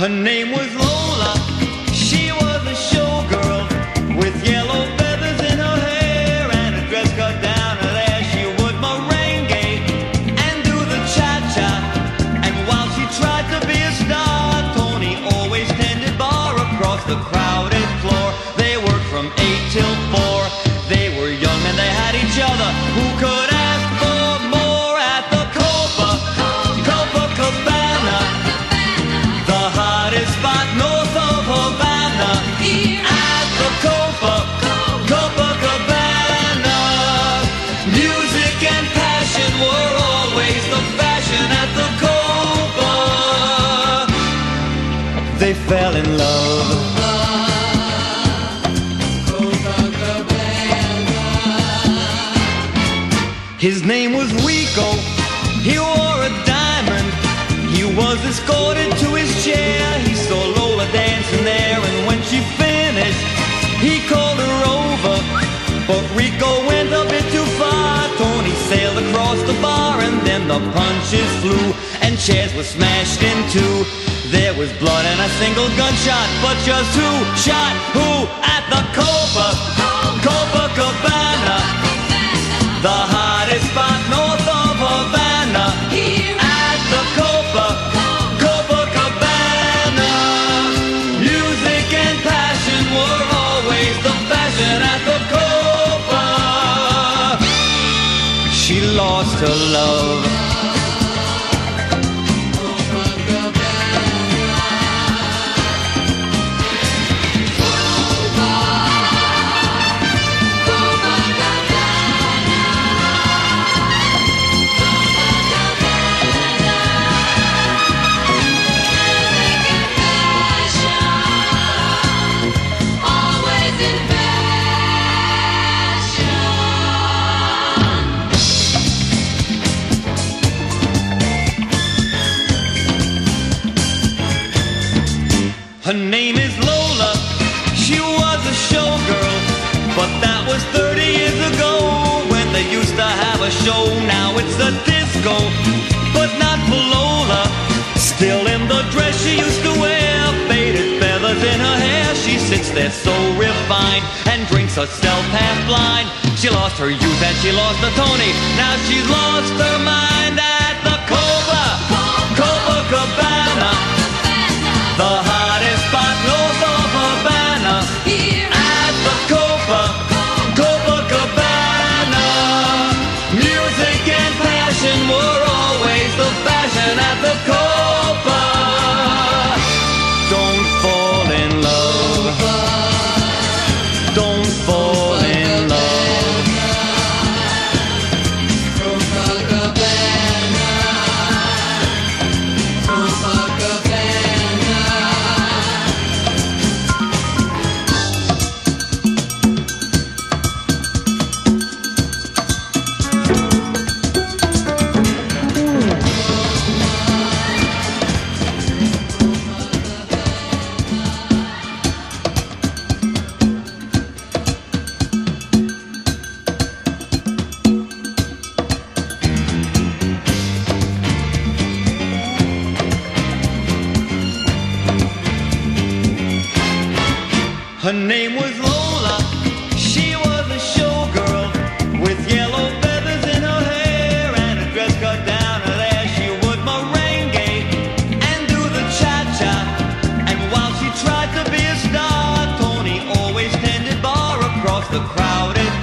Her name was Lola. She was a showgirl with yellow feathers in her hair and a dress cut down her there. She would merengue and do the cha-cha. And while she tried to be a star, Tony always tended bar across the crowded floor. They worked from eight till four. They were young and they had each other. Who could fell in love. His name was Rico. He wore a diamond. He was escorted to his chair. He saw Lola dancing there, and when she finished, he called her over. But Rico went a bit too far. Tony sailed across the bar, and then the punches flew, and chairs were smashed in two. There was blood and a single gunshot, but just who shot who at the Copa? Copa Copacabana. The hottest spot north of Havana. At the Copa, Copacabana. Music and passion were always the fashion at the Copa. She lost her love. But that was 30 years ago when they used to have a show. Now it's a disco, but not for Lola. Still in the dress she used to wear, faded feathers in her hair. She sits there so refined and drinks herself half blind. She lost her youth and she lost the Tony. Now she's lost her mind at the Copa, Copacabana. The Her name was Lola. She was a showgirl with yellow feathers in her hair and a dress cut down her there. She would merengue and do the cha-cha. And while she tried to be a star, Tony always tended bar across the crowded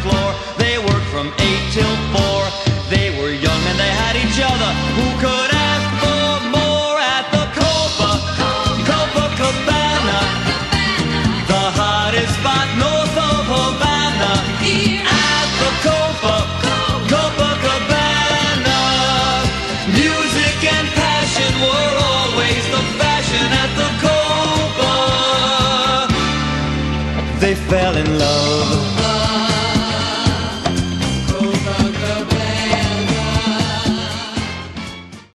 They fell in love.